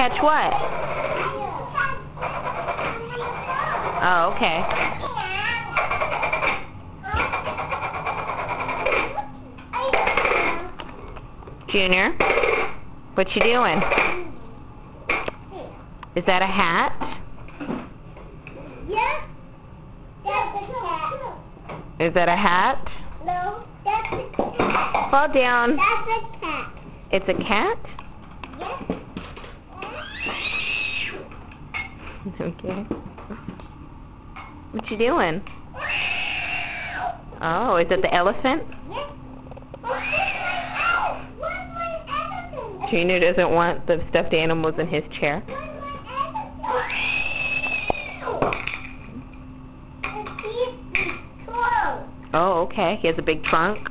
catch what? Oh, okay. Junior, what you doing? Is that a hat? Yeah. That's a cat. Is that a hat? No, that's a cat. Fall down. That's a cat. It's a cat? Yes. Okay. What you doing? Oh, is that the elephant? Yes. Where's my elephant? Junior doesn't want the stuffed animals in his chair. Where's my elephant? It's his clothes. Oh, okay. He has a big trunk.